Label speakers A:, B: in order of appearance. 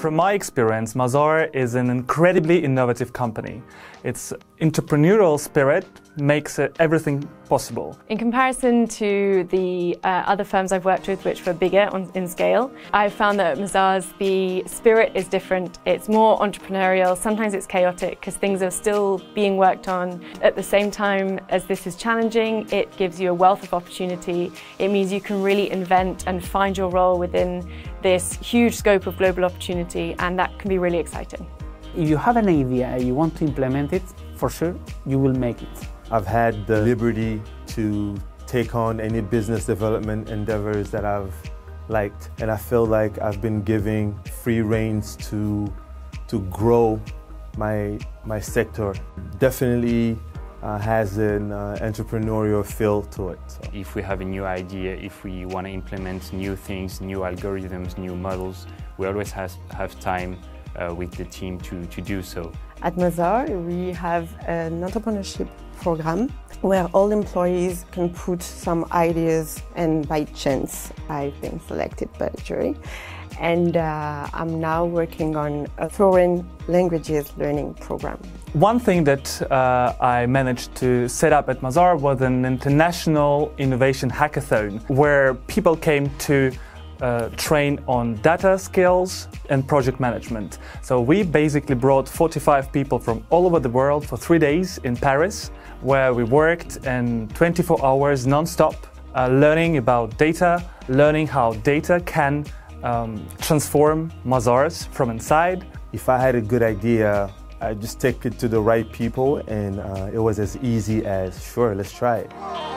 A: From my experience, Mazars is an incredibly innovative company. Its entrepreneurial spirit makes everything possible.
B: In comparison to the uh, other firms I've worked with, which were bigger on, in scale, I've found that at Mazars the spirit is different. It's more entrepreneurial. Sometimes it's chaotic because things are still being worked on. At the same time as this is challenging, it gives you a wealth of opportunity. It means you can really invent and find your role within this huge scope of global opportunity, and that can be really exciting.
C: If you have an idea and you want to implement it, for sure, you will make it.
D: I've had the liberty to take on any business development endeavors that I've liked, and I feel like I've been giving free reins to, to grow my, my sector. Definitely uh, has an uh, entrepreneurial feel to it. So.
E: If we have a new idea, if we want to implement new things, new algorithms, new models, we always have, have time uh, with the team to, to do so.
F: At Mazars, we have an entrepreneurship program where all employees can put some ideas and by chance I've been selected by the jury. And uh, I'm now working on a foreign languages learning program.
A: One thing that uh, I managed to set up at Mazars was an international innovation hackathon where people came to uh, train on data skills and project management. So we basically brought 45 people from all over the world for three days in Paris, where we worked in 24 hours non-stop, uh, learning about data, learning how data can um, transform Mazars from inside.
D: If I had a good idea, I just take it to the right people, and uh, it was as easy as, sure, let's try it.